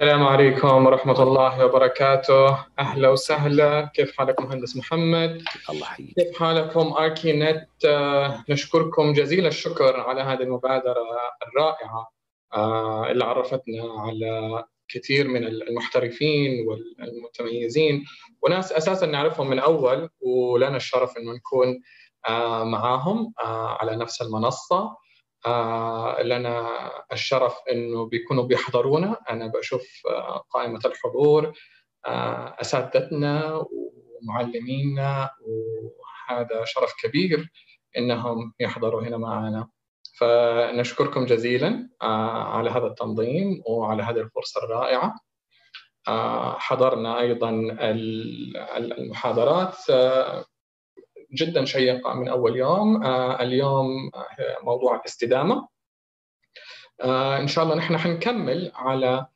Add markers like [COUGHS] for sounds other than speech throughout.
السلام عليكم ورحمة الله وبركاته. أهلا وسهلا. كيف حالك مهندس محمد؟ الله يحييك. كيف حالكم آركي نت آه، نشكركم جزيل الشكر على هذه المبادرة الرائعة آه، اللي عرفتنا على كثير من المحترفين والمتميزين. وناس أساسا نعرفهم من أول ولنا الشرف أنه نكون آه، معاهم على نفس المنصة. آه، لنا الشرف إنه بيكونوا بيحضرونا. أنا بشوف آه، قائمة الحضور آه، أساتذتنا ومعلمينا وهذا شرف كبير إنهم يحضروا هنا معنا. فنشكركم جزيلا على هذا التنظيم وعلى هذه الفرصة الرائعة. حضرنا أيضا المحاضرات جدا شيقة من أول يوم. آه، اليوم موضوع الاستدامه آه، إن شاء الله نحن حنكمل على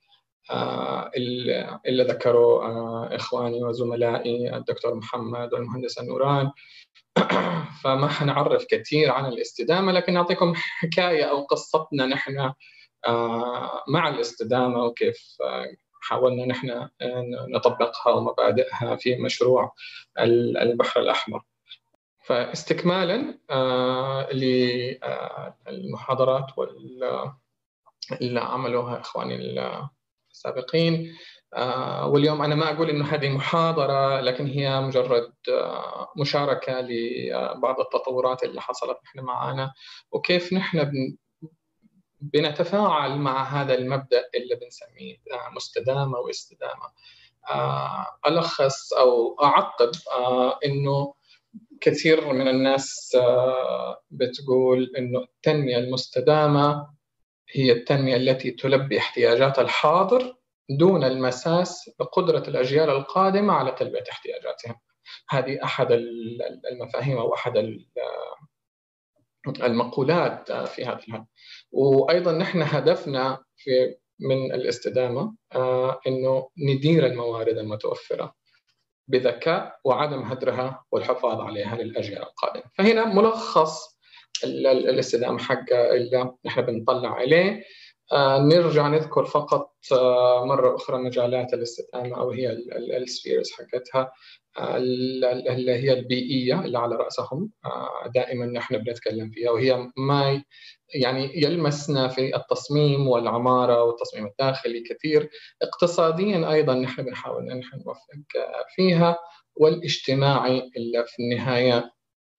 آه، اللي ذكره إخواني وزملائي الدكتور محمد والمهندس النوران. [COUGHS] فما حنعرف كثير عن الاستدامة لكن نعطيكم حكاية أو قصتنا نحن مع الاستدامة وكيف حاولنا نحن نطبقها ومبادئها في مشروع البحر الأحمر. فاستكمالا آه للمحاضرات اللي عملوها إخواني السابقين. آه واليوم أنا ما أقول إنه هذه محاضرة لكن هي مجرد آه مشاركة لبعض التطورات اللي حصلت نحن معنا وكيف نحن بنتفاعل مع هذا المبدأ اللي بنسميه مستدامة واستدامة. آه ألخص أو أعقب آه إنه كثير من الناس آه، بتقول إنه التنمية المستدامة هي التنمية التي تلبي احتياجات الحاضر دون المساس بقدرة الأجيال القادمة على تلبية احتياجاتهم. هذه أحد المفاهيم أو أحد المقولات في هذا الهم. وأيضا نحن هدفنا في من الاستدامة آه، إنه ندير الموارد المتوفرة بذكاء وعدم هدرها والحفاظ عليها للأجيال القادمة. فهنا ملخص الاستدامه حق اللي نحن بنطلع عليه نرجع نذكر فقط آه مرة أخرى مجالات الاستدامة أو هي السفيرز حقتها آه اللي هي البيئية اللي على رأسهم آه، دائما نحن بنتكلم فيها وهي ما يعني يلمسنا في التصميم والعمارة والتصميم الداخلي كثير. اقتصاديا أيضا نحن بنحاول أن نحن نوفق فيها والإجتماعي اللي في النهاية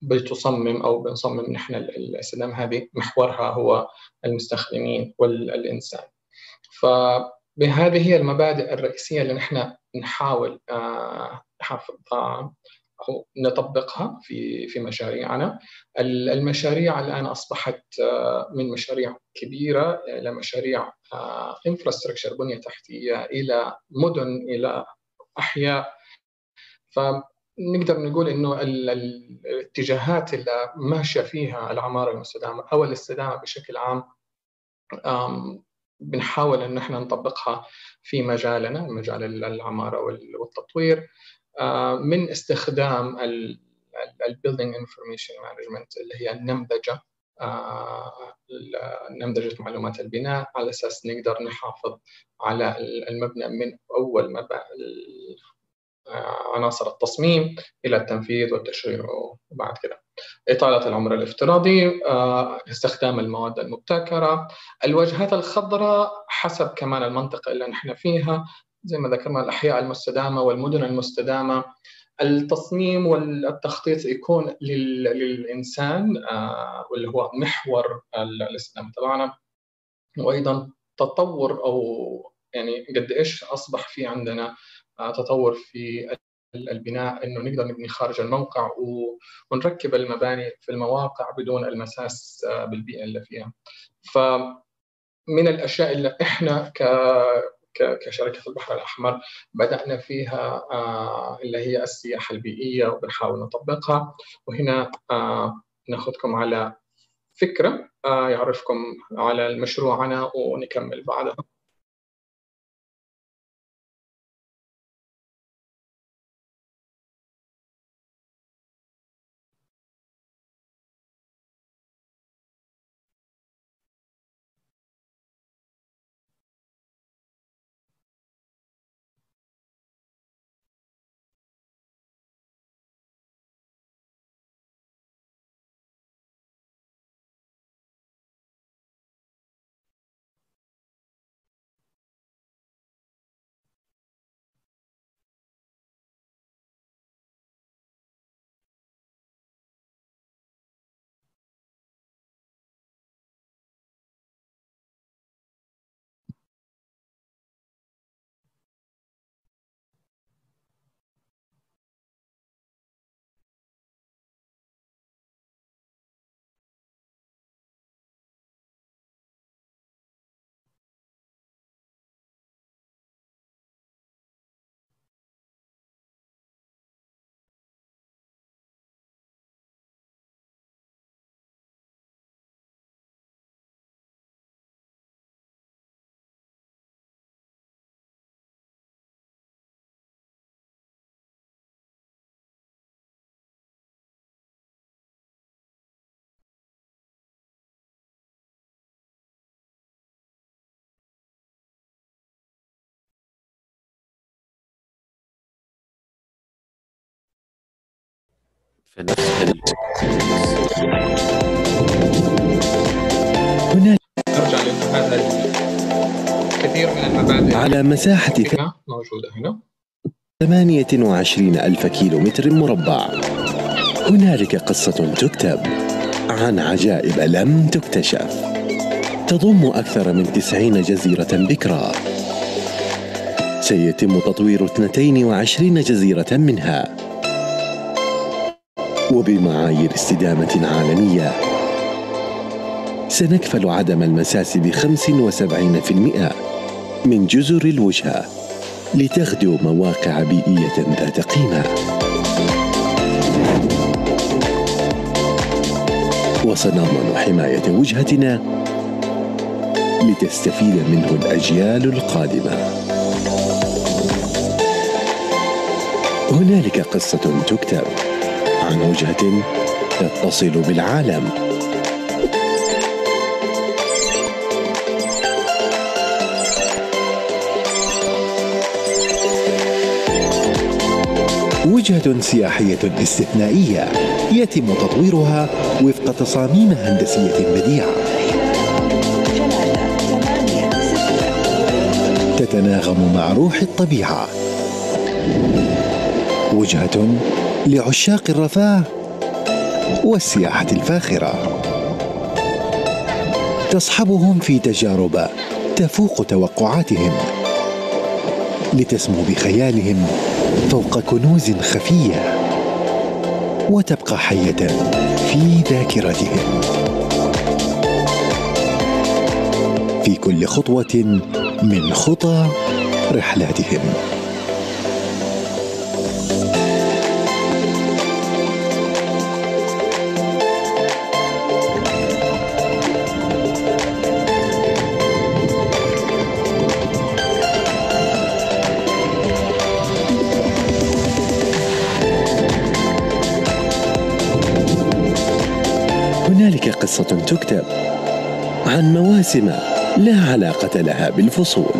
بتصمم أو بنصمم نحن الاستدامة هذه محورها هو المستخدمين والإنسان فبهذه هي المبادئ الرئيسية اللي نحن نحاول آه، نحافظ أو نطبقها في في مشاريعنا. المشاريع الآن أصبحت آه، من مشاريع كبيرة إلى مشاريع انفراستراكشر آه، بنية تحتية إلى مدن إلى أحياء فنقدر نقول إنه الاتجاهات اللي ماشية فيها العمارة المستدامه أو الاستدامة بشكل عام بنحاول إن إحنا نطبقها في مجالنا مجال العمارة والتطوير. آه، من استخدام ال building information management اللي هي النمذجة آه، نمذجة معلومات البناء على أساس نقدر نحافظ على المبنى من أول عناصر التصميم إلى التنفيذ والتشغيل وبعد كده. إطالة العمر الافتراضي آه، استخدام المواد المبتكرة الواجهات الخضراء حسب كمان المنطقة اللي نحن فيها زي ما ذكرنا الأحياء المستدامة والمدن المستدامة. التصميم والتخطيط يكون للإنسان آه، واللي هو محور الاستدامة تبعنا. وأيضا تطور أو يعني قد إيش أصبح في عندنا آه، تطور في البناء إنه نقدر نبني خارج الموقع ونركب المباني في المواقع بدون المساس آه، بالبيئة اللي فيها. فمن الأشياء اللي إحنا ك كشركة البحر الأحمر بدأنا فيها آه، اللي هي السياحة البيئية وبنحاول نطبقها وهنا ناخذكم على فكرة يعرفكم على المشروعنا ونكمل بعدها. في نفس هنا ارجع لهذا كثير من المبادئ. على مساحة موجودة هنا. 28 ألف كيلو متر مربع. هنالك قصة تكتب عن عجائب لم تكتشف. تضم أكثر من 90 جزيرة بكرة سيتم تطوير 22 جزيرة منها. وبمعايير استدامة عالمية. سنكفل عدم المساس ب 75% من جزر الوجهة لتغدو مواقع بيئية ذات قيمة. وسنضمن حماية وجهتنا لتستفيد منه الأجيال القادمة. هنالك قصة تكتب. عن وجهة تتصل بالعالم. وجهة سياحية استثنائية يتم تطويرها وفق تصاميم هندسية بديعة. تتناغم مع روح الطبيعة. وجهة لعشاق الرفاه والسياحة الفاخرة. تصحبهم في تجارب تفوق توقعاتهم لتسمو بخيالهم فوق كنوز خفية وتبقى حية في ذاكرتهم. في كل خطوة من خطى رحلاتهم. قصة تكتب عن مواسم لا علاقة لها بالفصول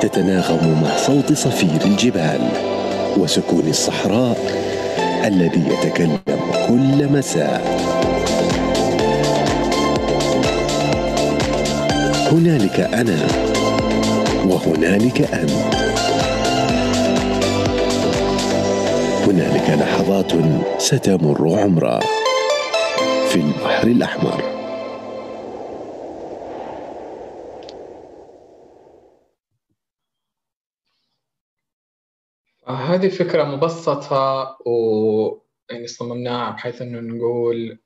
تتناغم مع صوت صفير الجبال وسكون الصحراء الذي يتكلم كل مساء. هنالك أنا وهنالك أنت. هنالك لحظات ستمر عمرا. في البحر الأحمر. هذه فكرة مبسطة و يعني صممناها بحيث أنه نقول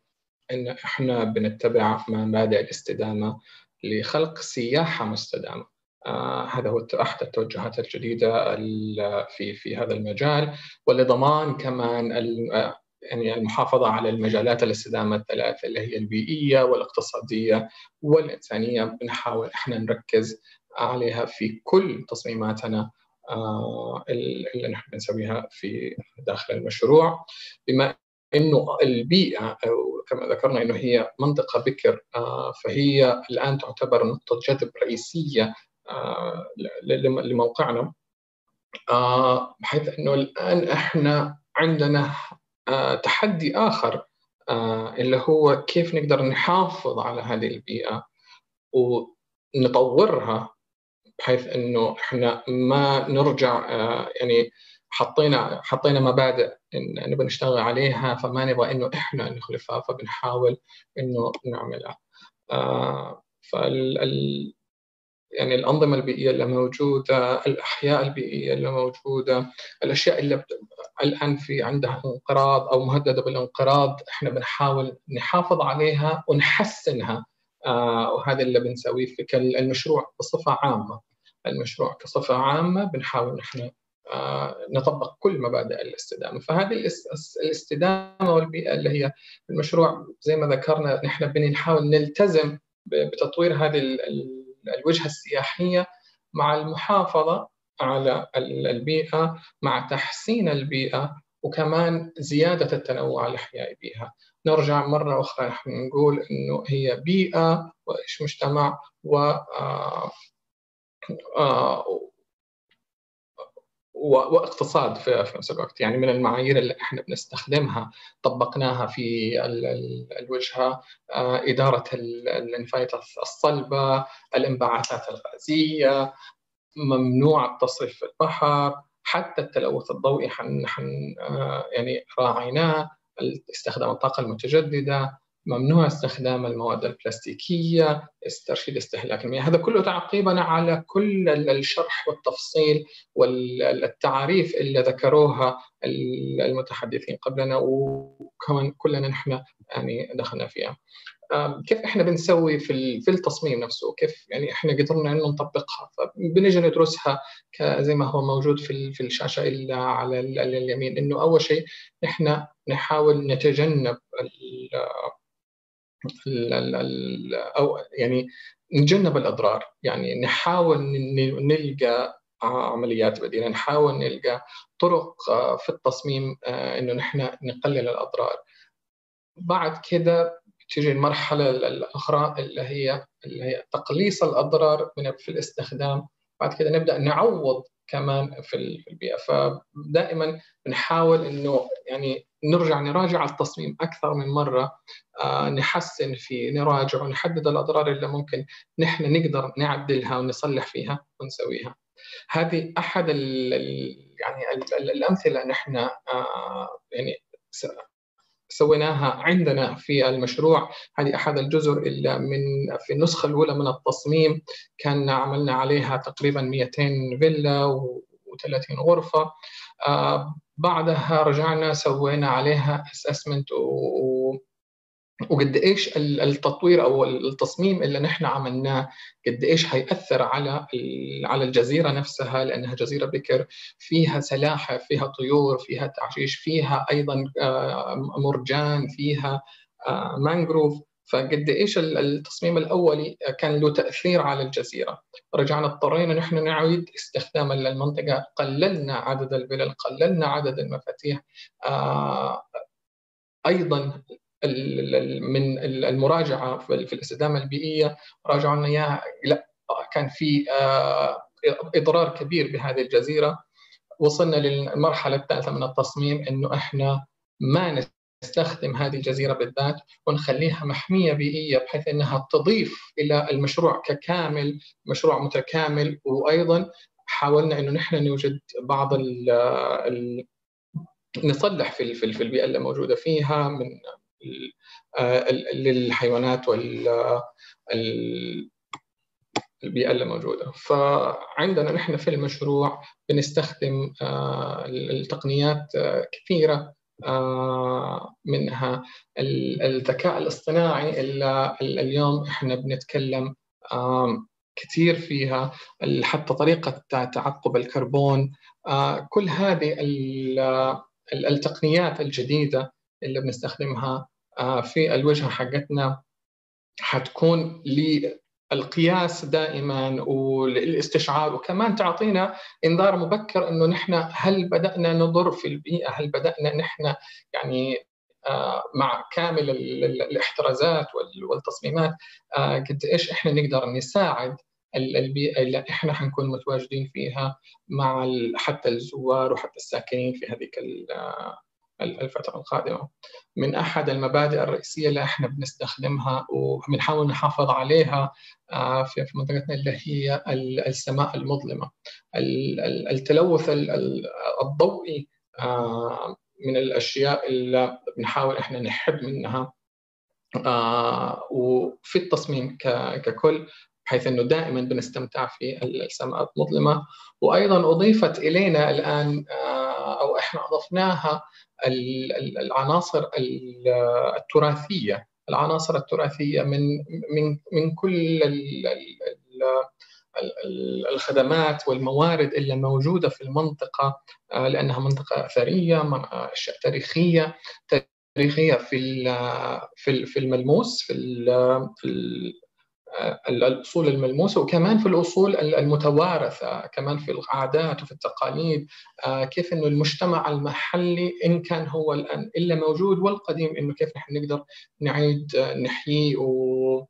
إن إحنا بنتبع مبادئ الاستدامة لخلق سياحة مستدامة. آه هذا هو أحد التوجهات الجديدة في في هذا المجال. ولضمان كمان يعني المحافظة على المجالات الاستدامة الثلاثة اللي هي البيئية والاقتصادية والإنسانية بنحاول إحنا نركز عليها في كل تصميماتنا آه، اللي نحن بنسويها في داخل المشروع. بما إنه البيئة كما ذكرنا إنه هي منطقة بكر آه، فهي الآن تعتبر نقطة جذب رئيسية آه، لموقعنا بحيث إنه الآن إحنا عندنا تحدي آخر آه، اللي هو كيف نقدر نحافظ على هذه البيئة ونطورها بحيث إنه إحنا ما نرجع آه، يعني حطينا حطينا مبادئ إن نبغى نشتغل عليها فما نبغى إنه إحنا نخلفها فبنحاول إنه نعملها. فال يعني الأنظمة البيئية اللي موجودة الأحياء البيئية اللي موجودة الأشياء اللي الآن في عندها انقراض أو مهددة بالانقراض إحنا بنحاول نحافظ عليها ونحسنها. آه وهذا اللي بنسويه في المشروع بصفة عامة. المشروع كصفة عامة بنحاول نحن آه نطبق كل مبادئ الاستدامة. فهذه الاستدامة والبيئة اللي هي المشروع زي ما ذكرنا نحن بنحاول نلتزم بتطوير هذه الوجهة السياحية مع المحافظة على البيئة مع تحسين البيئة وكمان زيادة التنوع الأحيائي بها نرجع مرة أخرى نحن نقول إنه هي بيئة وإيش مجتمع و آه، آه، واقتصاد في نفس الوقت. يعني من المعايير اللي إحنا بنستخدمها طبقناها في الوجهة إدارة الانفايات الصلبة الانبعاثات الغازية ممنوع التصريف في البحر حتى التلوث الضوئي حن, حن يعني راعيناه استخدام الطاقة المتجددة. ممنوع استخدام المواد البلاستيكية ترشيد استهلاك المياه. هذا كله تعقيبا على كل الشرح والتفصيل والتعاريف اللي ذكروها المتحدثين قبلنا وكمان كلنا نحن يعني دخلنا فيها. كيف إحنا بنسوي في في التصميم نفسه؟ كيف يعني إحنا قدرنا إنه نطبقها؟ فبنجي ندرسها زي ما هو موجود في في الشاشة اللي على اليمين. إنه أول شيء إحنا نحاول نتجنب أو يعني نتجنب الأضرار. يعني نحاول نلقى عمليات بديلة نحاول نلقى طرق آه، في التصميم آه، إنه نحن نقلل الأضرار. بعد كده تيجي المرحلة الأخرى اللي هي اللي هي تقليص الأضرار في الاستخدام. بعد كده نبدأ نعوض كمان في البيئة. فدائما بنحاول إنه يعني نرجع نراجع التصميم أكثر من مرة آه، نحسن فيه نراجع ونحدد الأضرار اللي ممكن نحن نقدر نعدلها ونصلح فيها ونسويها. هذه أحد الـ يعني الـ الأمثلة نحن آه، يعني سويناها عندنا في المشروع. هذه أحد الجزر اللي من في النسخة الأولى من التصميم كان عملنا عليها تقريبا 200 فيلا و 130 غرفة. آه، بعدها رجعنا سوينا عليها اسسمنت وقد إيش التطوير أو التصميم اللي نحن عملناه قد إيش هياثر على على الجزيرة نفسها لأنها جزيرة بكر فيها سلاحف فيها طيور فيها تعشيش فيها أيضا آه، مرجان فيها آه، مانجروف فقد إيش التصميم الأولي كان له تأثير على الجزيرة؟ رجعنا اضطرينا نحن نعيد استخدام المنطقة قللنا عدد الفلل قللنا عدد المفاتيح آه، أيضا من المراجعة في الاستدامه البيئية راجعوا لنا إياها لا كان في آه، إضرار كبير بهذه الجزيرة. وصلنا للمرحلة الثالثة من التصميم إنه إحنا ما نستخدم هذه الجزيرة بالذات ونخليها محمية بيئية بحيث إنها تضيف إلى المشروع ككامل مشروع متكامل. وأيضا حاولنا إنه نحن نوجد بعض ال نصلح في في البيئة اللي موجودة فيها من للحيوانات وال البيئة اللي موجودة. فعندنا نحن في المشروع بنستخدم آه، التقنيات آه، كثيرة آه، منها الذكاء الاصطناعي اللي اليوم إحنا بنتكلم كثير فيها حتى طريقة تعقب الكربون كل هذه التقنيات الجديدة اللي بنستخدمها آه، في الوجهة حقتنا حتكون للقياس دائما وللاستشعار وكمان تعطينا إنذار مبكر إنه نحن هل بدأنا نضر في البيئة؟ هل بدأنا نحن يعني آه، مع كامل الاحترازات والتصميمات آه، قد إيش إحنا نقدر نساعد البيئة اللي إحنا حنكون متواجدين فيها مع حتى الزوار وحتى الساكنين في هذيك الفترة القادمة. من أحد المبادئ الرئيسية اللي إحنا بنستخدمها وبنحاول نحافظ عليها آه، في منطقتنا اللي هي السماء المظلمة. التلوث الضوئي آه، من الأشياء اللي بنحاول إحنا نحد منها. آه، وفي التصميم ككل بحيث إنه دائما بنستمتع في السماء المظلمة. وأيضا أضيفت إلينا الآن أو إحنا أضفناها العناصر التراثية. العناصر التراثية من من من كل الخدمات والموارد اللي موجودة في المنطقة آه، لأنها منطقة أثرية أشياء تاريخية تاريخية في في الملموس في في الأصول الملموسة وكمان في الأصول المتوارثة كمان في العادات وفي التقاليد آه، كيف إنه المجتمع المحلي إن كان هو الآن إلا موجود والقديم إنه كيف نحن نقدر نعيد نحييه و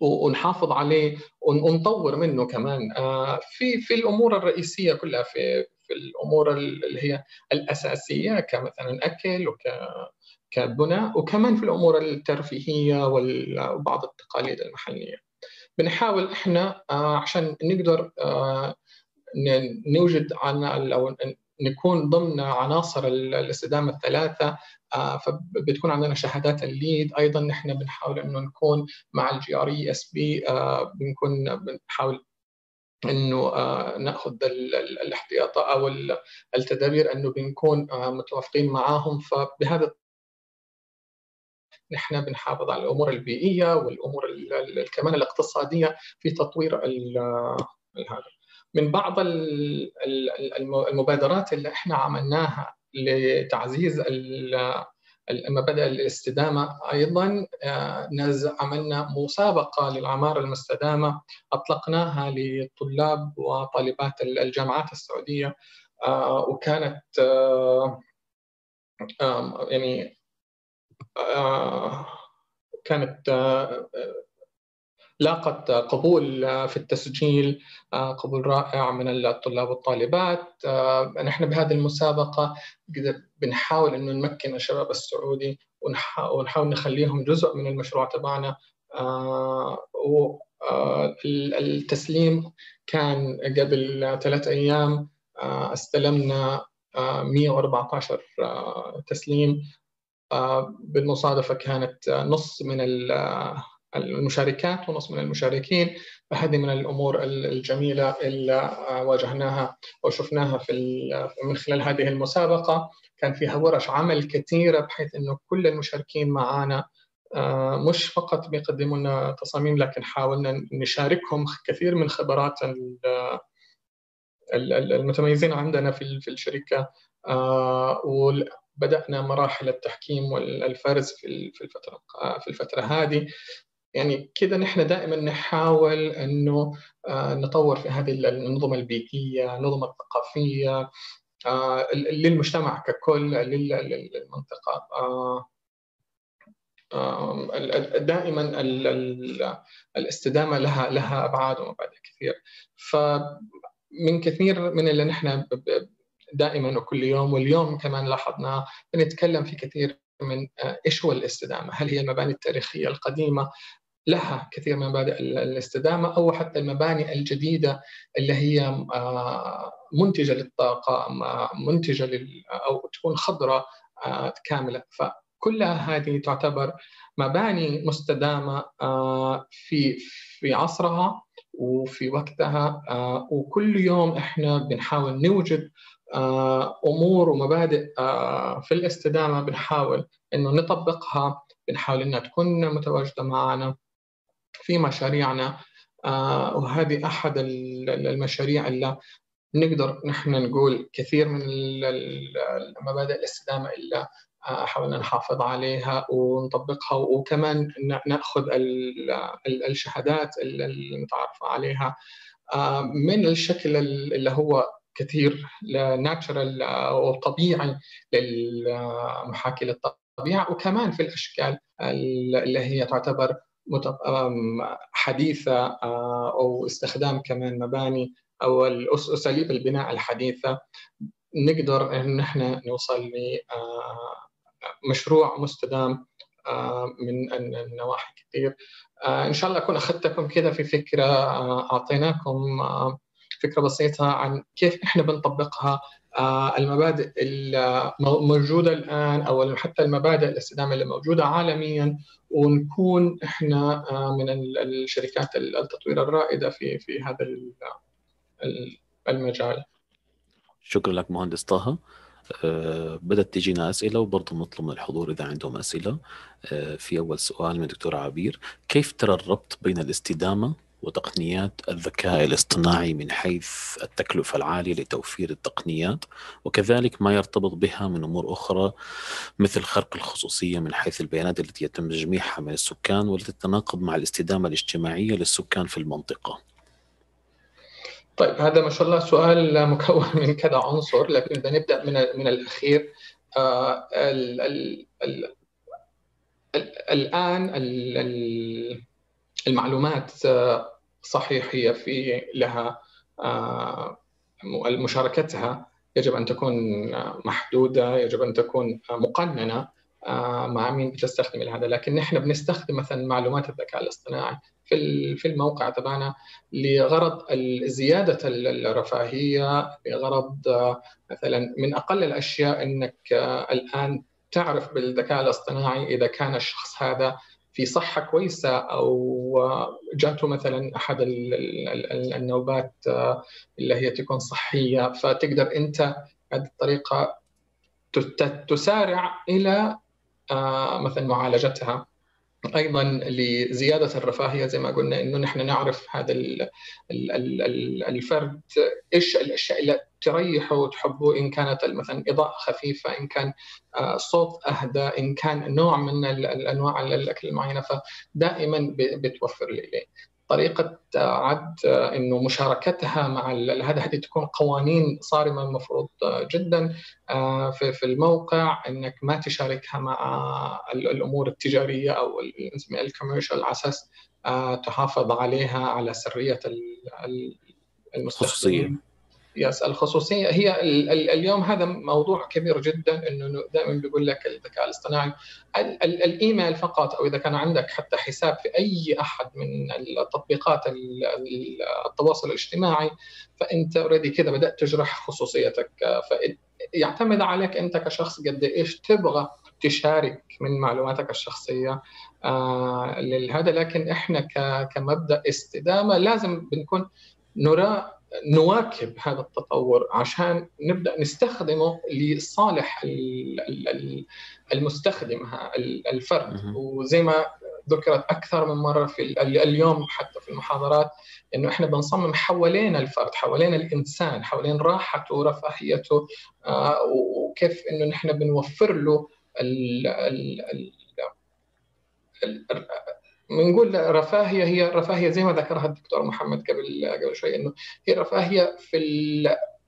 ونحافظ عليه ونطور منه كمان. آه، في في الأمور الرئيسية كلها في في الأمور اللي هي الأساسية كمثلا أكل وك كبناء وكمان في الأمور الترفيهية وبعض التقاليد المحلية. بنحاول إحنا عشان نقدر نوجد عن أو نكون ضمن عناصر الاستدامة الثلاثة آه، فبتكون عندنا شهادات ال LEED أيضا نحن بنحاول إنه نكون مع ال GRESB بنكون بنحاول إنه آه، نأخذ الاحتياط أو التدابير إنه بنكون آه، متوافقين معاهم فبهذا نحن بنحافظ على الأمور البيئية والأمور كمان الاقتصادية في تطوير هذا. من بعض المبادرات اللي إحنا عملناها لتعزيز مبادئ الاستدامة أيضا آه، عملنا مسابقة للعمارة المستدامة أطلقناها لطلاب وطالبات الجامعات السعودية آه، وكانت آه، يعني كانت لاقت قبول في التسجيل قبول رائع من الطلاب والطالبات. نحن بهذه المسابقة بنحاول أنه نمكن الشباب السعودي ونحاول نخليهم جزء من المشروع تبعنا. التسليم كان قبل ثلاث أيام. استلمنا 114 تسليم. بالمصادفة كانت نص من المشاركات ونص من المشاركين فهذه من الأمور الجميلة اللي واجهناها وشفناها في من خلال هذه المسابقة. كان فيها ورش عمل كثيرة بحيث إنه كل المشاركين معنا آه، مش فقط بيقدموا لنا تصاميم لكن حاولنا نشاركهم كثير من خبرات المتميزين عندنا في الشركة. وبدانا مراحل التحكيم والفرز في الفترة في الفترة هذه. يعني كده نحن دائما نحاول أنه آه، نطور في هذه النظم البيئية، النظم الثقافية آه، للمجتمع ككل للمنطقة. آه، دائما الاستدامة لها لها أبعاد ومبادئ كثير. فمن كثير من اللي نحن دائما وكل يوم واليوم كمان لاحظناه بنتكلم في كثير من إيش هو الاستدامة؟ هل هي المباني التاريخية القديمة لها كثير من مبادئ الاستدامة أو حتى المباني الجديدة اللي هي آه، منتجة للطاقة منتجة لل أو تكون خضراء آه، كاملة فكلها هذه تعتبر مباني مستدامة آه، في في عصرها وفي وقتها وكل يوم إحنا بنحاول نوجد أمور ومبادئ في الاستدامة بنحاول إنه نطبقها بنحاول إنها تكون متواجدة معنا في مشاريعنا آه، وهذه أحد المشاريع اللي نقدر نحن نقول كثير من المبادئ الاستدامة اللي آه، حاولنا نحافظ عليها ونطبقها وكمان نأخذ الشهادات المتعارفه عليها آه، من الشكل اللي هو كثير ناتشرال أو طبيعي للمحاكي للطبيعة. وكمان في الأشكال اللي هي تعتبر حديثة آه، أو استخدام كمان مباني أو أساليب البناء الحديثة. نقدر إن إحنا نوصل لمشروع آه، مستدام آه، من النواحي كثير. إن شاء الله أكون أخذتكم كذا في فكرة أعطيناكم فكرة بسيطة عن كيف إحنا بنطبقها المبادئ الموجودة الآن أو حتى المبادئ الاستدامة اللي موجودة عالميا ونكون إحنا آه، من الشركات التطوير الرائدة في في هذا المجال. شكرا لك مهندس طه. بدأت تجينا أسئلة وبرضه نطلب من الحضور إذا عندهم أسئلة في أول سؤال من دكتور عبير كيف ترى الربط بين الاستدامة وتقنيات الذكاء الاصطناعي من حيث التكلفة العالية لتوفير التقنيات وكذلك ما يرتبط بها من أمور أخرى مثل خرق الخصوصية من حيث البيانات التي يتم تجميعها من السكان والتي تتناقض مع الاستدامة الاجتماعية للسكان في المنطقة. طيب هذا ما شاء الله سؤال مكون من كذا عنصر لكن إذا نبدأ من من الأخير. آه ال ال ال الآن المعلومات آه، صحيح هي في لها آه، مشاركتها. يجب أن تكون محدودة يجب أن تكون مقننة مع مين بتستخدم هذا. لكن نحن بنستخدم مثلا معلومات الذكاء الاصطناعي في في الموقع تبعنا لغرض زيادة الرفاهية لغرض مثلا من أقل الأشياء إنك الآن تعرف بالذكاء الاصطناعي إذا كان الشخص هذا في صحة كويسة أو جاته مثلا أحد النوبات اللي هي تكون صحية. فتقدر أنت بهذه الطريقة تسارع إلى مثلا معالجتها. أيضا لزيادة الرفاهيه زي ما قلنا إنه نحن نعرف هذا الفرد إيش الأشياء اللي تريحه وتحبه إن كانت مثلا إضاءة خفيفة إن كان صوت أهدى إن كان نوع من الأنواع الأكل المعينة فدائما بتوفر لي. طريقة عد إنه مشاركتها مع هذا هذه تكون قوانين صارمة المفروض جدا. في الموقع إنك ما تشاركها مع الأمور التجارية أو نسميها الكوميرشال على أساس تحافظ عليها على سرية المستخدمين. Yes الخصوصية هي اليوم هذا موضوع كبير جدا إنه دائما بيقول لك الذكاء الاصطناعي. الإيميل فقط أو إذا كان عندك حتى حساب في أي أحد من التطبيقات التواصل الاجتماعي فانت already كذا بدأت تجرح خصوصيتك. فيعتمد عليك أنت كشخص قد إيش تبغى تشارك من معلوماتك الشخصية آه لهذا. لكن إحنا كمبدأ استدامة لازم بنكون نرى نواكب هذا التطور عشان نبدأ نستخدمه لصالح المستخدم الفرد. وزي ما ذكرت أكثر من مرة في اليوم حتى في المحاضرات إنه إحنا بنصمم حوالين الفرد حوالين الإنسان حوالين راحته ورفاهيته آه، وكيف إنه نحن بنوفر له ال ال ال بنقول رفاهية هي الرفاهيه زي ما ذكرها الدكتور محمد قبل قبل شوي إنه هي رفاهية في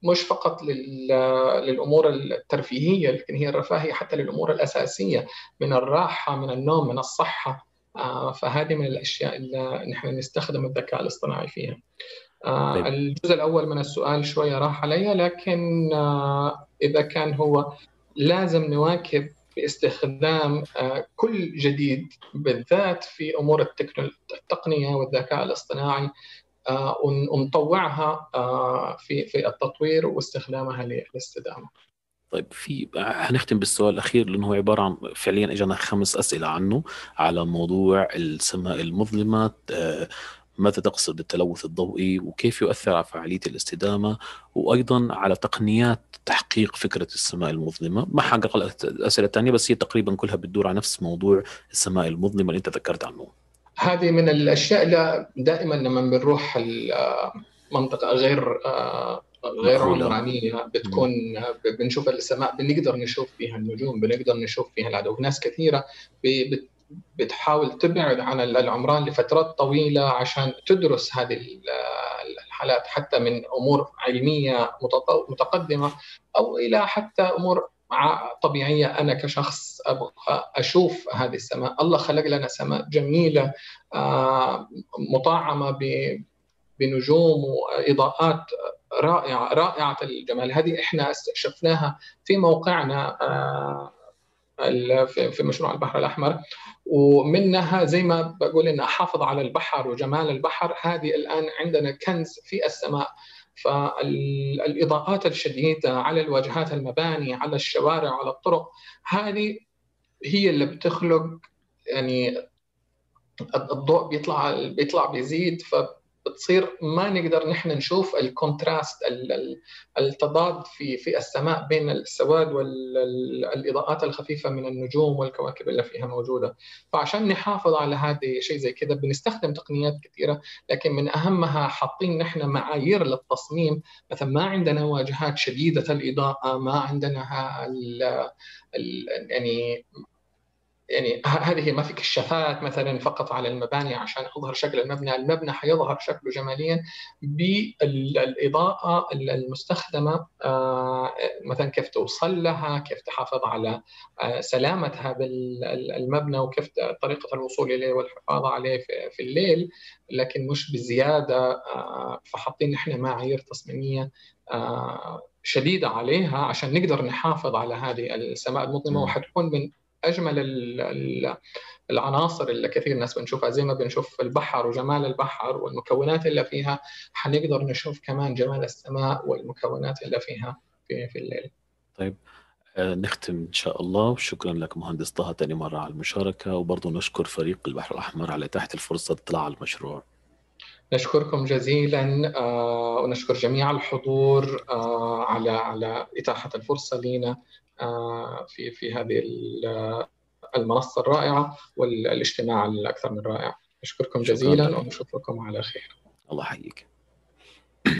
مش فقط للأمور الترفيهية لكن هي الرفاهيه حتى للأمور الأساسية من الراحة من النوم من الصحة آه، فهذه من الأشياء اللي نحن نستخدم الذكاء الاصطناعي فيها. آه، طيب. الجزء الأول من السؤال شوية راح علي لكن آه، إذا كان هو لازم نواكب باستخدام آه، كل جديد بالذات في أمور التقنية والذكاء الاصطناعي آه، ونطوعها آه، في في التطوير واستخدامها للاستدامة. طيب في حنختم بالسؤال الأخير لأنه هو عبارة عن فعليا إجانا خمس أسئلة عنه على موضوع السماء المظلمه ماذا تقصد بالتلوث الضوئي وكيف يؤثر على فعالية الاستدامة وأيضا على تقنيات تحقيق فكرة السماء المظلمة؟ ما حقق الأسئلة الثانية بس هي تقريبا كلها بتدور على نفس موضوع السماء المظلمة اللي أنت ذكرت عنه. هذه من الأشياء اللي دائما لما بنروح منطقة غير غير عمرانية بتكون بنشوف السماء بنقدر نشوف فيها النجوم بنقدر نشوف فيها العدو ناس كثيرة بتحاول تبعد عن العمران لفترات طويلة عشان تدرس هذه الحالات حتى من أمور علمية متقدمة أو إلى حتى أمور طبيعية. أنا كشخص أبغى أشوف هذه السماء، الله خلق لنا سماء جميلة آه، مطعمة بنجوم وإضاءات رائعة رائعة الجمال، هذه إحنا شفناها في موقعنا آه، في مشروع البحر الأحمر. ومنها زي ما بقول ان احافظ على البحر وجمال البحر هذه الآن عندنا كنز في السماء. فالإضاءات الشديدة على الواجهات المباني على الشوارع على الطرق هذه هي اللي بتخلق يعني الضوء بيطلع بيطلع بيزيد. ف بتصير ما نقدر نحن نشوف الكونتراست التضاد في في السماء بين السواد والاضاءات الخفيفة من النجوم والكواكب اللي فيها موجودة. فعشان نحافظ على هذه شيء زي كذا بنستخدم تقنيات كثيرة لكن من أهمها حاطين نحن معايير للتصميم. مثلا ما عندنا واجهات شديدة الإضاءة ما عندنا ال يعني يعني هذه ما في كشافات مثلا فقط على المباني عشان اظهر شكل المبنى، المبنى حيظهر شكله جماليا بالإضاءة المستخدمة آه، مثلا كيف توصل لها، كيف تحافظ على آه، سلامه هذا المبنى وكيف طريقة الوصول إليه والحفاظ عليه في الليل لكن مش بزيادة آه، فحاطين نحن معايير تصميمية شديدة عليها عشان نقدر نحافظ على هذه السماء المظلمة وحتكون من أجمل العناصر اللي كثير ناس بنشوفها زي ما بنشوف البحر وجمال البحر والمكونات اللي فيها حنقدر نشوف كمان جمال السماء والمكونات اللي فيها في, في الليل. طيب آه، نختم إن شاء الله وشكرا لك مهندس طه ثاني مرة على المشاركة وبرضه نشكر فريق البحر الأحمر على اتاحه الفرصة الاطلاع على المشروع. نشكركم جزيلا آه، ونشكر جميع الحضور آه، على على إتاحة الفرصة لنا في في هذه المنصة الرائعة والاجتماع الأكثر من رائع. نشكركم جزيلا ونشوفكم على خير. الله يحييك.